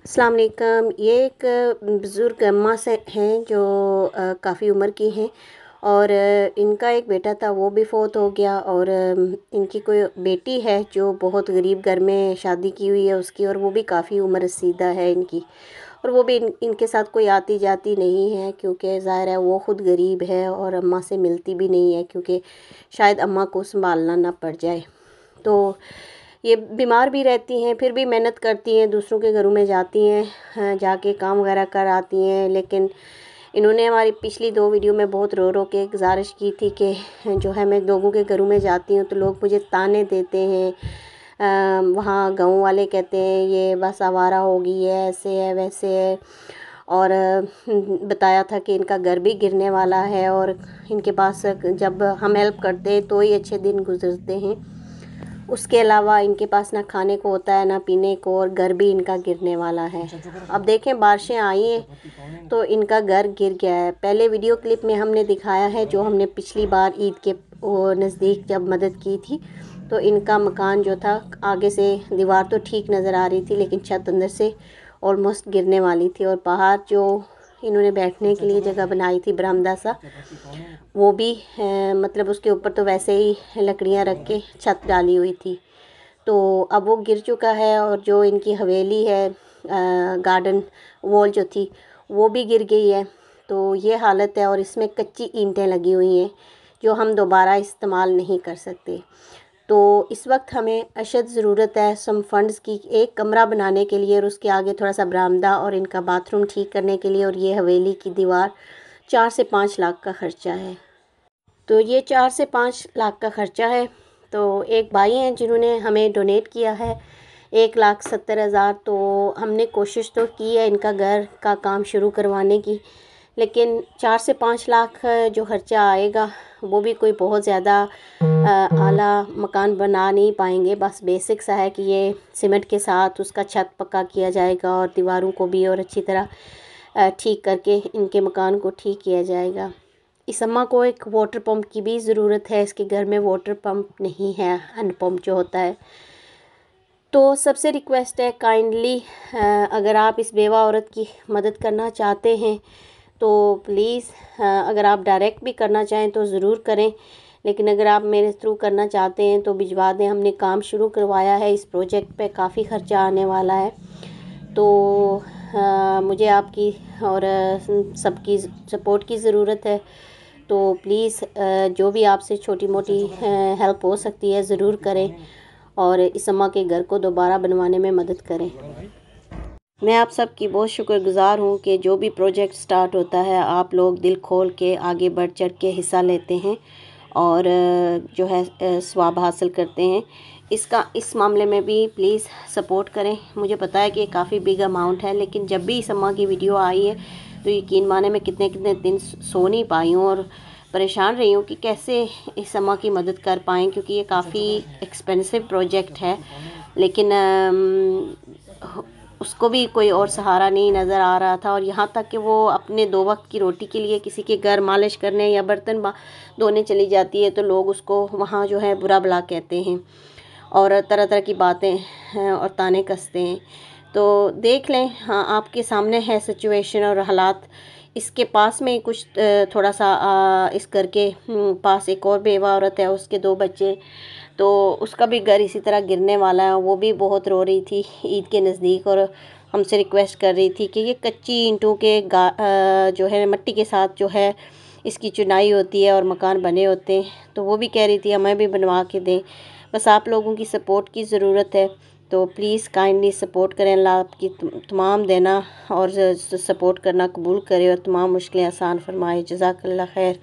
अस्सलाम वालेकुम। ये एक बुज़ुर्ग अम्मा से हैं जो काफ़ी उम्र की हैं और इनका एक बेटा था, वो भी फ़ौत हो गया और इनकी कोई बेटी है जो बहुत गरीब घर में शादी की हुई है उसकी और वो भी काफ़ी उम्र सीधा है इनकी और वो भी इन, इनके साथ कोई आती जाती नहीं है क्योंकि ज़ाहिर है वो ख़ुद गरीब है और अम्मा से मिलती भी नहीं है क्योंकि शायद अम्मा को संभालना ना पड़ जाए। तो ये बीमार भी रहती हैं फिर भी मेहनत करती हैं दूसरों के घरों में जाती हैं हाँ, जाके काम वगैरह कर आती हैं लेकिन इन्होंने हमारी पिछली दो वीडियो में बहुत रो रो के गुजारिश की थी कि जो है मैं लोगों के घरों में जाती हूँ तो लोग मुझे ताने देते हैं। वहाँ गाँव वाले कहते हैं ये बस आवारा हो गई है ऐसे है वैसे है। और बताया था कि इनका घर भी गिरने वाला है और इनके पास जब हम हेल्प करते हैं तो ही अच्छे दिन गुजरते हैं। उसके अलावा इनके पास ना खाने को होता है, ना पीने को और घर भी इनका गिरने वाला है। अब देखें, बारिशें आई हैं तो इनका घर गिर गया है। पहले वीडियो क्लिप में हमने दिखाया है जो हमने पिछली बार ईद के नज़दीक जब मदद की थी तो इनका मकान जो था, आगे से दीवार तो ठीक नज़र आ रही थी, लेकिन छत अंदर से ऑलमोस्ट गिरने वाली थी और बाहर जो इन्होंने बैठने के लिए जगह बनाई थी बरामदा सा। वो भी मतलब उसके ऊपर तो वैसे ही लकड़ियाँ रख के छत डाली हुई थी। तो अब वो गिर चुका है और जो इनकी हवेली है गार्डन वॉल जो थी वो भी गिर गई है। तो ये हालत है और इसमें कच्ची ईंटें लगी हुई हैं जो हम दोबारा इस्तेमाल नहीं कर सकते। तो इस वक्त हमें अशद ज़रूरत है सम फंड्स की एक कमरा बनाने के लिए और उसके आगे थोड़ा सा बरामदा और इनका बाथरूम ठीक करने के लिए और ये हवेली की दीवार चार से पाँच लाख का ख़र्चा है। तो ये चार से पाँच लाख का ख़र्चा है। तो एक भाई हैं जिन्होंने हमें डोनेट किया है एक लाख सत्तर हज़ार। तो हमने कोशिश तो की है इनका घर का काम शुरू करवाने की। लेकिन चार से पाँच लाख जो खर्चा आएगा, वो भी कोई बहुत ज़्यादा आला मकान बना नहीं पाएँगे। बस बेसिक सा है कि ये सीमेंट के साथ उसका छत पक्का किया जाएगा और दीवारों को भी और अच्छी तरह ठीक करके इनके मकान को ठीक किया जाएगा। इस अम्मा को एक वाटर पंप की भी ज़रूरत है। इसके घर में वाटर पंप नहीं है हैंड पंप जो होता है। तो सबसे रिक्वेस्ट है, काइंडली अगर आप इस बेवा औरत की मदद करना चाहते हैं तो प्लीज़ अगर आप डायरेक्ट भी करना चाहें तो ज़रूर करें। लेकिन अगर आप मेरे थ्रू करना चाहते हैं तो भिजवा दें। हमने काम शुरू करवाया है। इस प्रोजेक्ट पे काफ़ी ख़र्चा आने वाला है। तो आ, मुझे आपकी और सबकी सपोर्ट की ज़रूरत है। तो प्लीज़ जो भी आपसे छोटी मोटी हेल्प हो सकती है ज़रूर करें। और इस अम्मा के घर को दोबारा बनवाने में मदद करें। मैं आप सब की बहुत शुक्रगुज़ार हूँ कि जो भी प्रोजेक्ट स्टार्ट होता है, आप लोग दिल खोल के आगे बढ़ चढ़ के हिस्सा लेते हैं और जो है स्वाब हासिल करते हैं। इसका, इस मामले में भी प्लीज़ सपोर्ट करें। मुझे पता है कि काफ़ी बिग अमाउंट है, लेकिन जब भी इस अम्मा की वीडियो आई है तो यकीन माने मैं कितने कितने दिन सो नहीं पाई हूँ और परेशान रही हूँ कि कैसे इस अम्मा की मदद कर पाएँ, क्योंकि ये काफ़ी एक्सपेंसिव प्रोजेक्ट है। लेकिन उसको भी कोई और सहारा नहीं नज़र आ रहा था और यहाँ तक कि वो अपने दो वक्त की रोटी के लिए किसी के घर मालिश करने या बर्तन धोने चली जाती है तो लोग उसको वहाँ जो है बुरा भला कहते हैं और तरह तरह की बातें और ताने कसते हैं। तो देख लें हाँ आपके सामने है सिचुएशन और हालात। इसके पास में कुछ थोड़ा सा इस घर के हम्म, पास एक और बेवा औरत है उसके दो बच्चे तो उसका भी घर इसी तरह गिरने वाला है। वो भी बहुत रो रही थी ईद के नज़दीक और हमसे रिक्वेस्ट कर रही थी कि ये कच्ची ईंटों के जो है, मिट्टी के साथ जो है इसकी चुनाई होती है और मकान बने होते हैं। तो वो भी कह रही थी, हमें भी बनवा के दें। बस आप लोगों की सपोर्ट की ज़रूरत है। तो प्लीज़ काइंडली सपोर्ट करें। अल्लाह आपकी तमाम देना और सपोर्ट करना कबूल करे और तमाम मुश्किलें आसान फरमाए। जजाकल्ला खैर।